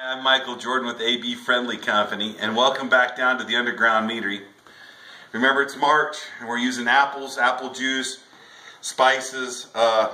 I'm Michael Jordan with AB Friendly Company, and welcome back down to the Underground Meadery. Remember, it's March, and we're using apples, apple juice, spices. Uh,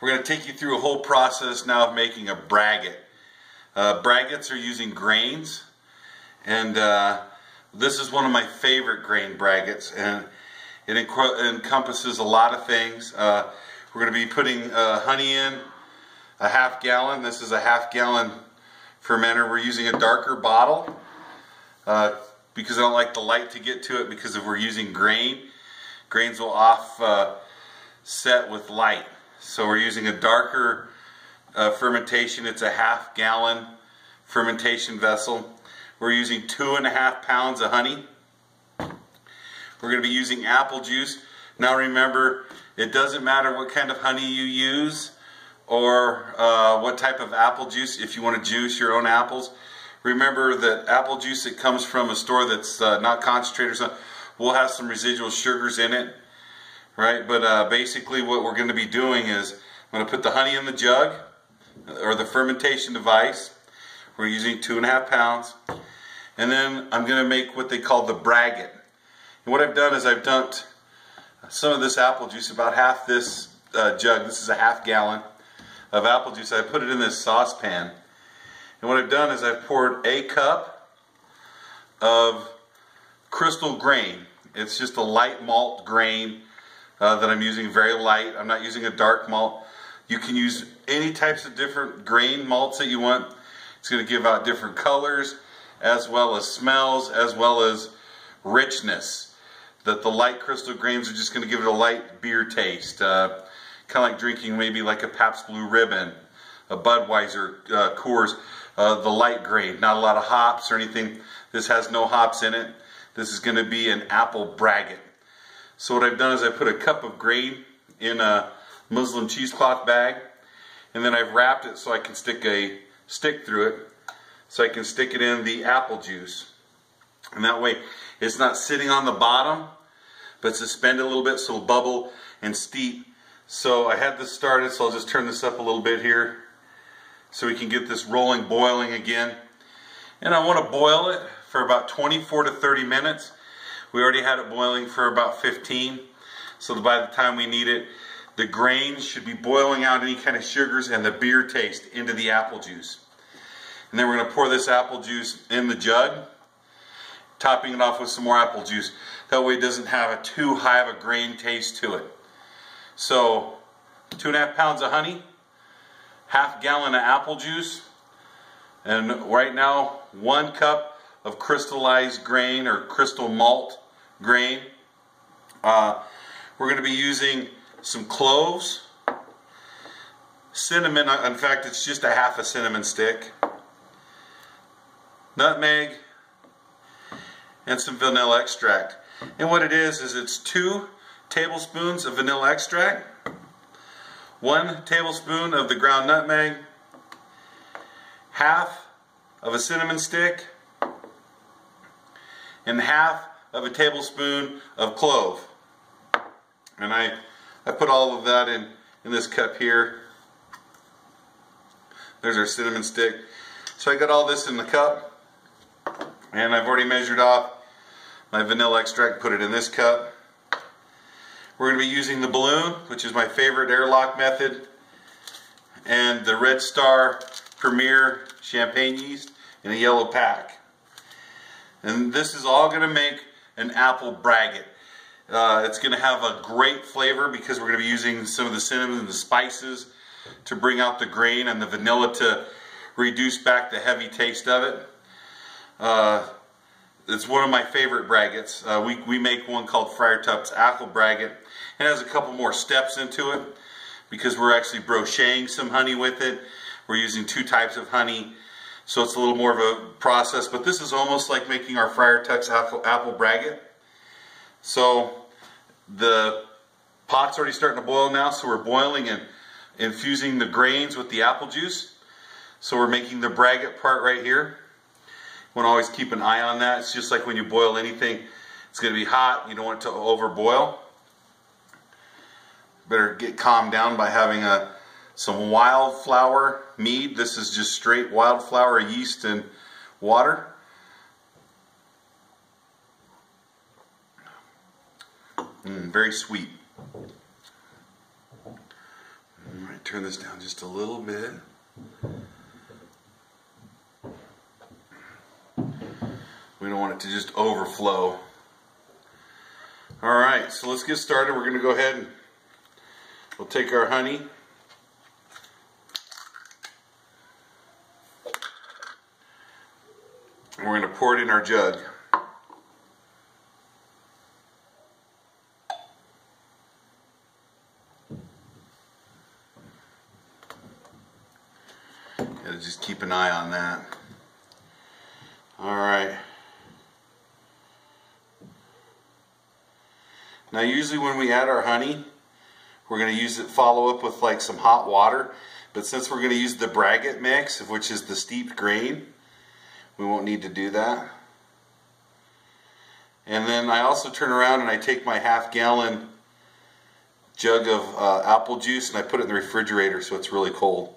we're going to take you through a whole process now of making a braggot. Uh, braggots are using grains, and uh, this is one of my favorite grain braggots, and it encompasses a lot of things. Uh, we're going to be putting uh, honey in, a half gallon. This is a half gallon fermenter. We're using a darker bottle uh, because I don't like the light to get to it because if we're using grain, grains will off uh, set with light. So we're using a darker uh, fermentation. It's a half gallon fermentation vessel. We're using two and a half pounds of honey. We're going to be using apple juice. Now remember, it doesn't matter what kind of honey you use or uh, what type of apple juice if you want to juice your own apples. Remember that apple juice that comes from a store that's uh, not concentrated or something will have some residual sugars in it, right? But uh, basically what we're going to be doing is I'm going to put the honey in the jug or the fermentation device. We're using two and a half pounds. And then I'm going to make what they call the braggot. And what I've done is I've dumped some of this apple juice, about half this uh, jug, this is a half gallon, of apple juice. I put it in this saucepan. And what I've done is I've poured a cup of crystal grain. It's just a light malt grain uh, that I'm using, very light. I'm not using a dark malt. You can use any types of different grain malts that you want. It's going to give out different colors as well as smells as well as richness. That the light crystal grains are just going to give it a light beer taste. Uh, kind of like drinking maybe like a Pabst Blue Ribbon, a Budweiser, uh, Coors, uh, the light grain. Not a lot of hops or anything. This has no hops in it. This is going to be an apple braggot. So what I've done is I put a cup of grain in a muslin cheesecloth bag and then I've wrapped it so I can stick a stick through it so I can stick it in the apple juice. And that way it's not sitting on the bottom but suspended a little bit so it'll bubble and steep so I had this started, so I'll just turn this up a little bit here so we can get this rolling boiling again. And I want to boil it for about 24 to 30 minutes. We already had it boiling for about 15. So by the time we need it, the grains should be boiling out any kind of sugars and the beer taste into the apple juice. And then we're going to pour this apple juice in the jug, topping it off with some more apple juice. That way it doesn't have a too high of a grain taste to it. So two and a half pounds of honey, half gallon of apple juice, and right now one cup of crystallized grain or crystal malt grain. Uh, we're going to be using some cloves, cinnamon, uh, in fact it's just a half a cinnamon stick, nutmeg, and some vanilla extract. And what it is, is it's two tablespoons of vanilla extract, one tablespoon of the ground nutmeg, half of a cinnamon stick, and half of a tablespoon of clove. And I, I put all of that in, in this cup here. There's our cinnamon stick. So I got all this in the cup, and I've already measured off my vanilla extract, put it in this cup. We're going to be using the balloon, which is my favorite airlock method, and the Red Star Premier Champagne yeast in a yellow pack. And this is all going to make an apple braggot. Uh, it's going to have a great flavor because we're going to be using some of the cinnamon and the spices to bring out the grain and the vanilla to reduce back the heavy taste of it. Uh, it's one of my favorite braggots. Uh, we, we make one called Friar Tuck's Apple Braggot. It has a couple more steps into it because we're actually bocheting some honey with it. We're using two types of honey, so it's a little more of a process. But this is almost like making our Friar Tuck's Apple, apple Braggot. So the pot's already starting to boil now, so we're boiling and infusing the grains with the apple juice. So we're making the braggot part right here You want to always keep an eye on that. It's just like when you boil anything, it's going to be hot. You don't want it to overboil. Better get calmed down by having a some wildflower mead. This is just straight wildflower yeast and water. Mm, very sweet. All right, turn this down just a little bit. We don't want it to just overflow. All right, so let's get started. We're going to go ahead and we'll take our honey. And we're going to pour it in our jug. Gotta just keep an eye on that. All right. Now usually when we add our honey, we're going to use it, follow up with like some hot water. But since we're going to use the braggot mix, which is the steeped grain, we won't need to do that. And then I also turn around and I take my half gallon jug of uh, apple juice and I put it in the refrigerator so it's really cold.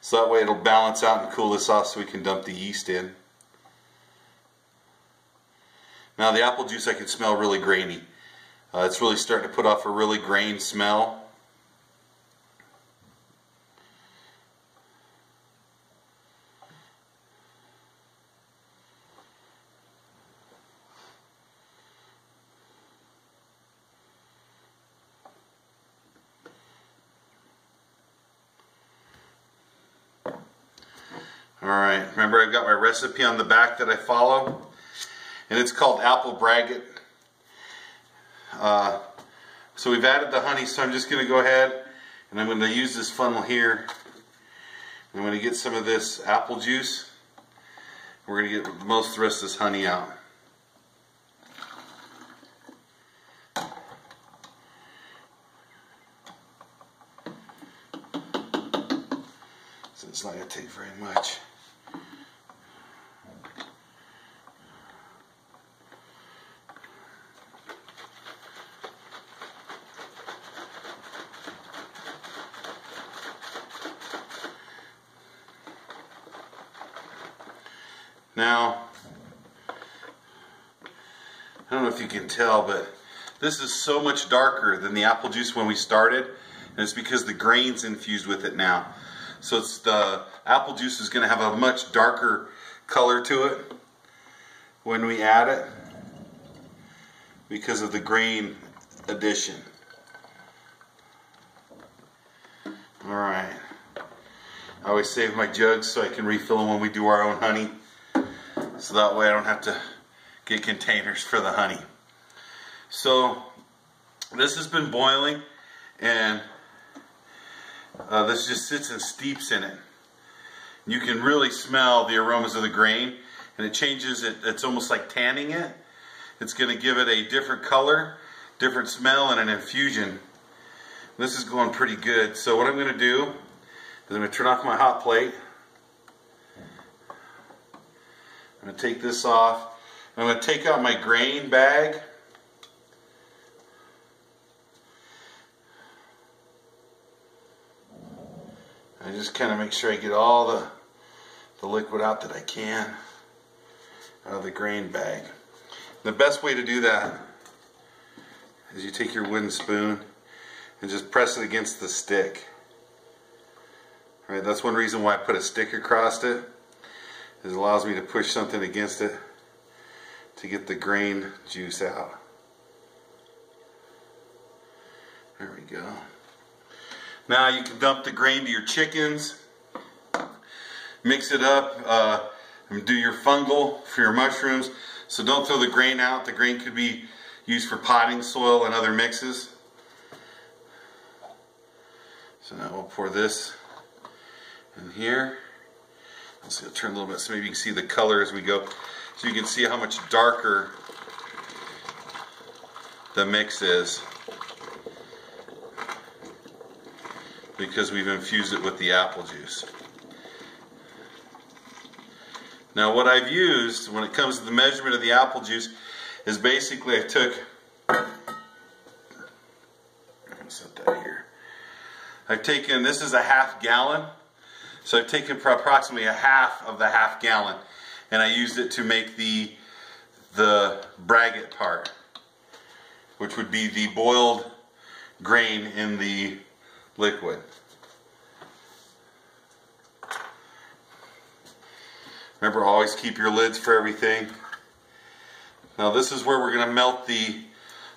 So that way it'll balance out and cool this off so we can dump the yeast in. Now the apple juice I can smell really grainy. Uh, it's really starting to put off a really grain smell. All right, remember I've got my recipe on the back that I follow, and it's called apple braggot. Uh, so we've added the honey, so I'm just going to go ahead and I'm going to use this funnel here. I'm going to get some of this apple juice. We're going to get most of the rest of this honey out. So it's not going to take very much. Now, I don't know if you can tell, but this is so much darker than the apple juice when we started, and it's because the grain's infused with it now. So it's the apple juice is going to have a much darker color to it when we add it because of the grain addition. All right. I always save my jugs so I can refill them when we do our own honey so that way I don't have to get containers for the honey. So this has been boiling and uh, this just sits and steeps in it. You can really smell the aromas of the grain and it changes it, it's almost like tanning it. It's going to give it a different color, different smell and an infusion. This is going pretty good. So what I'm going to do is I'm going to turn off my hot plate. I'm going to take this off. I'm going to take out my grain bag. I just kind of make sure I get all the, the liquid out that I can out of the grain bag. The best way to do that is you take your wooden spoon and just press it against the stick. All right, that's one reason why I put a stick across it it allows me to push something against it to get the grain juice out. There we go. Now you can dump the grain to your chickens, mix it up, uh, and do your fungal for your mushrooms. So don't throw the grain out. The grain could be used for potting soil and other mixes. So now we'll pour this in here. See, I'll turn a little bit so maybe you can see the color as we go. So you can see how much darker the mix is because we've infused it with the apple juice. Now what I've used when it comes to the measurement of the apple juice is basically I took set that here. I've taken, this is a half gallon. So I've taken approximately a half of the half gallon and I used it to make the, the braggot part, which would be the boiled grain in the liquid. Remember, always keep your lids for everything. Now this is where we're going to melt the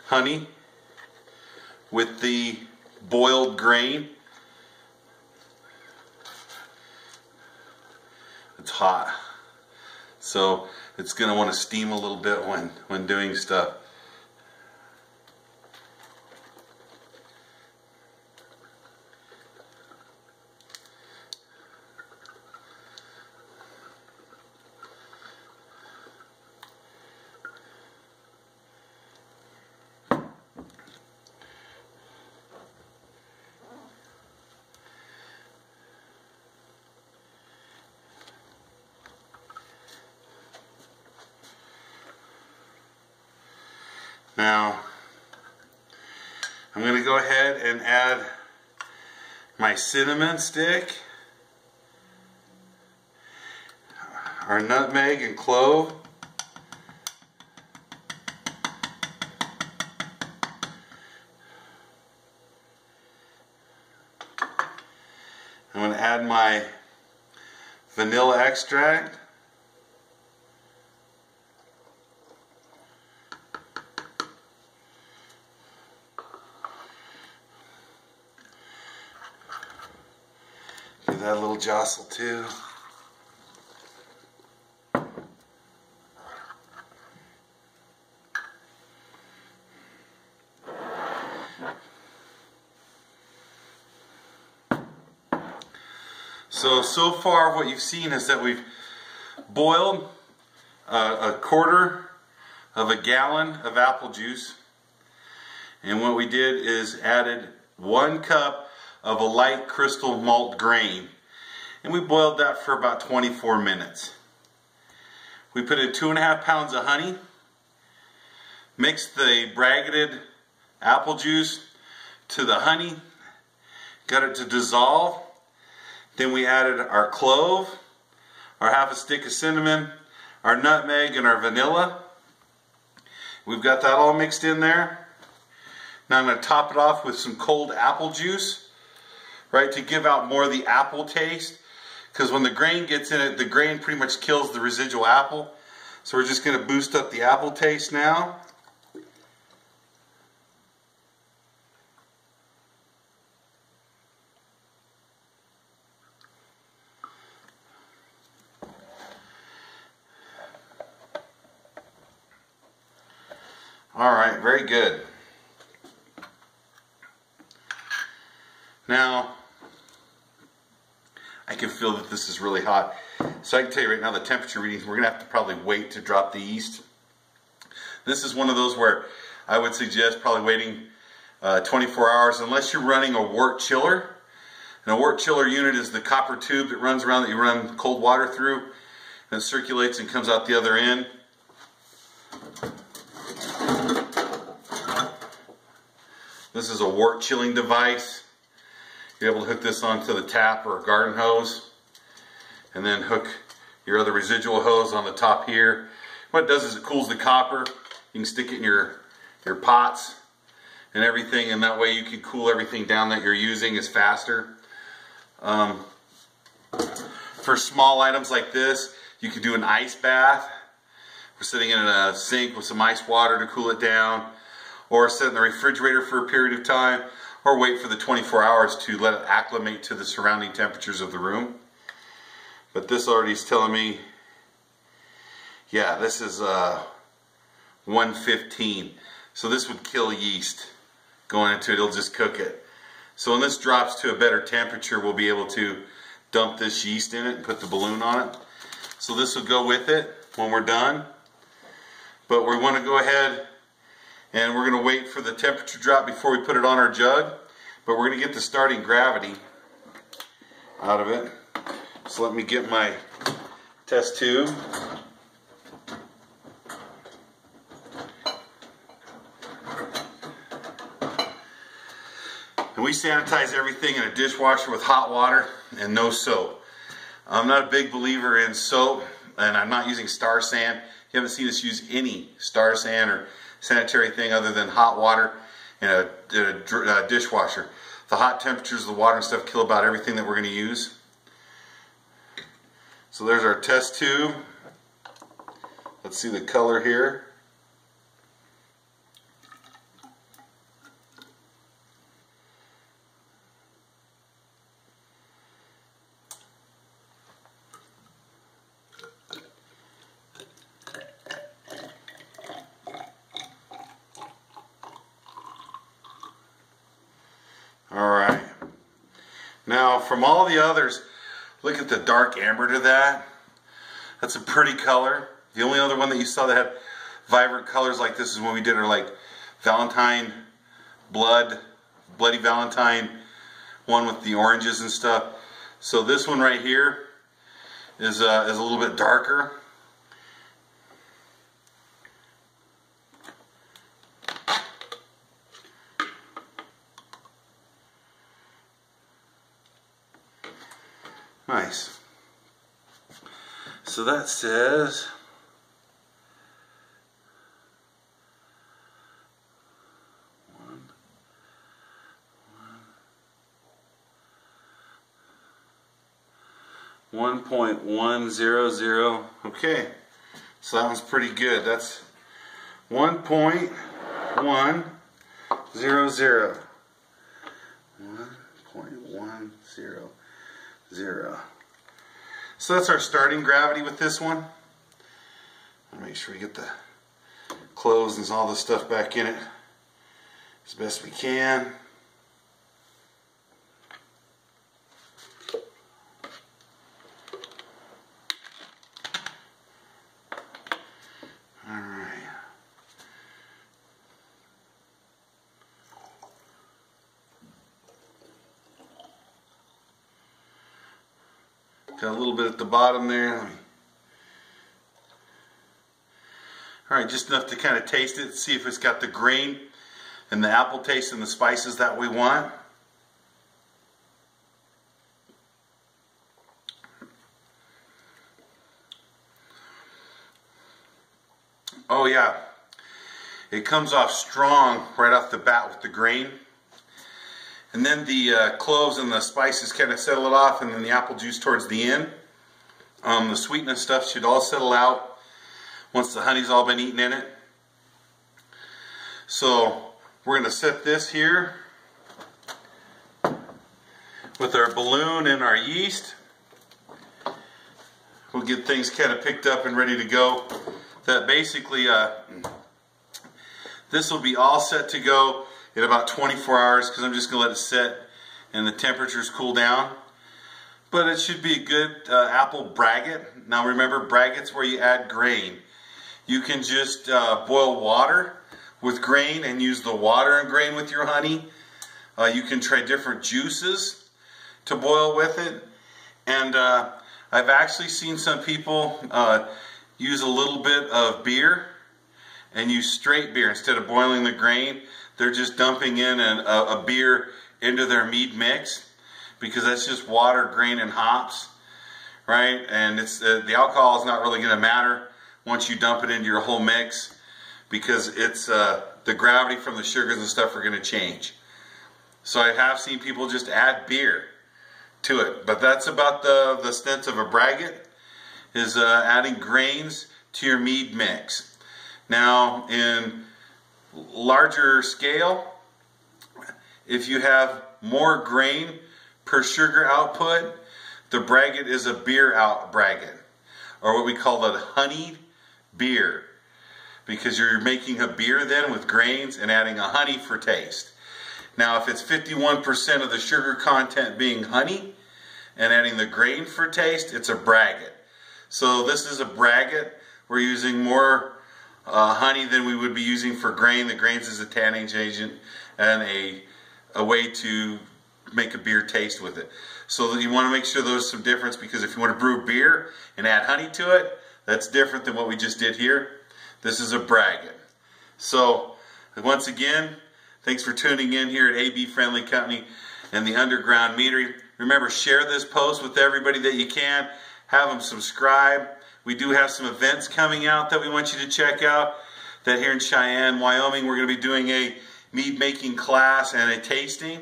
honey with the boiled grain. Hot. So it's going to want to steam a little bit when, when doing stuff. Now, I'm going to go ahead and add my cinnamon stick, our nutmeg and clove, I'm going to add my vanilla extract. Give that a little jostle too. So, so far what you've seen is that we've boiled uh, a quarter of a gallon of apple juice. And what we did is added one cup of a light crystal malt grain. And we boiled that for about 24 minutes. We put in two and a half pounds of honey, mixed the braggoted apple juice to the honey, got it to dissolve. Then we added our clove, our half a stick of cinnamon, our nutmeg, and our vanilla. We've got that all mixed in there. Now I'm going to top it off with some cold apple juice, right, to give out more of the apple taste. Because when the grain gets in it, the grain pretty much kills the residual apple. So we're just going to boost up the apple taste now. All right, very good. Now, I can feel that this is really hot. So I can tell you right now the temperature readings, we're going to have to probably wait to drop the yeast. This is one of those where I would suggest probably waiting uh, 24 hours unless you're running a wort chiller. And a wort chiller unit is the copper tube that runs around that you run cold water through and it circulates and comes out the other end. This is a wort chilling device. You're able to hook this onto the tap or a garden hose and then hook your other residual hose on the top here. What it does is it cools the copper. You can stick it in your, your pots and everything and that way you can cool everything down that you're using is faster. Um, for small items like this, you can do an ice bath. We're sitting in a sink with some ice water to cool it down or set in the refrigerator for a period of time, or wait for the 24 hours to let it acclimate to the surrounding temperatures of the room. But this already is telling me, yeah, this is uh, 115. So this would kill yeast going into it, it'll just cook it. So when this drops to a better temperature, we'll be able to dump this yeast in it and put the balloon on it. So this will go with it when we're done. But we want to go ahead and we're going to wait for the temperature drop before we put it on our jug. But we're going to get the starting gravity out of it. So let me get my test tube. And we sanitize everything in a dishwasher with hot water and no soap. I'm not a big believer in soap and I'm not using Star San. You haven't seen us use any Star San or sanitary thing other than hot water and a, a, a dishwasher. The hot temperatures of the water and stuff kill about everything that we're going to use. So there's our test tube. Let's see the color here. All right. Now, from all the others, look at the dark amber to that. That's a pretty color. The only other one that you saw that had vibrant colors like this is when we did our like Valentine blood, bloody Valentine one with the oranges and stuff. So this one right here is, uh, is a little bit darker. Nice. So that says one point one zero zero. Okay, so that one's pretty good. That's one point one zero zero. One point one zero zero. So that's our starting gravity with this one. Make sure we get the clothes and all the stuff back in it as best we can. Got a little bit at the bottom there. All right, just enough to kind of taste it, see if it's got the grain and the apple taste and the spices that we want. Oh yeah, it comes off strong right off the bat with the grain. And then the uh, cloves and the spices kind of settle it off and then the apple juice towards the end. Um, the sweetness stuff should all settle out once the honey's all been eaten in it. So we're going to set this here with our balloon and our yeast. We'll get things kind of picked up and ready to go. That basically, uh, this will be all set to go in about 24 hours because I'm just going to let it set and the temperatures cool down. But it should be a good uh, apple braggot. Now remember, braggots where you add grain. You can just uh, boil water with grain and use the water and grain with your honey. Uh, you can try different juices to boil with it. And uh, I've actually seen some people uh, use a little bit of beer and use straight beer instead of boiling the grain they're just dumping in a, a beer into their mead mix because that's just water, grain, and hops, right? And it's uh, the alcohol is not really going to matter once you dump it into your whole mix because it's uh, the gravity from the sugars and stuff are going to change. So I have seen people just add beer to it, but that's about the the stint of a braggot is uh, adding grains to your mead mix. Now in larger scale, if you have more grain per sugar output, the braggot is a beer out braggot, or what we call a honeyed beer, because you're making a beer then with grains and adding a honey for taste. Now, if it's 51% of the sugar content being honey and adding the grain for taste, it's a braggot. So this is a braggot. We're using more uh, honey than we would be using for grain. The grains is a tanning agent and a, a way to make a beer taste with it. So you want to make sure there's some difference because if you want to brew beer and add honey to it, that's different than what we just did here. This is a braggot. So once again, Thanks for tuning in here at AB Friendly Company and the Underground Meadery. Remember, share this post with everybody that you can. Have them subscribe. We do have some events coming out that we want you to check out. That here in Cheyenne, Wyoming, we're going to be doing a mead making class and a tasting.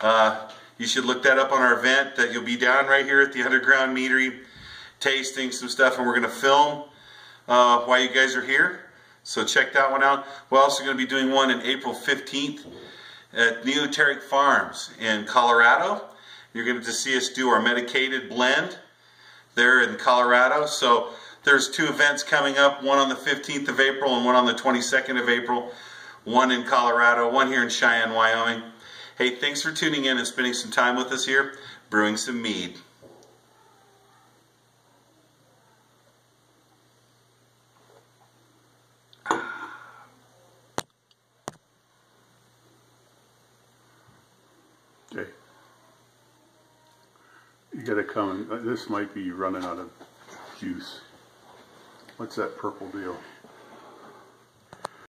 Uh, you should look that up on our event that you'll be down right here at the Underground Meadery tasting some stuff and we're going to film uh, while you guys are here. So check that one out. We're also going to be doing one in April 15th at Neoteric Farms in Colorado. You're going to see us do our medicated blend there in Colorado. So there's two events coming up, one on the 15th of April and one on the 22nd of April. One in Colorado, one here in Cheyenne, Wyoming. Hey, thanks for tuning in and spending some time with us here, brewing some mead. Okay. You gotta come, uh, this might be running out of juice. What's that purple deal?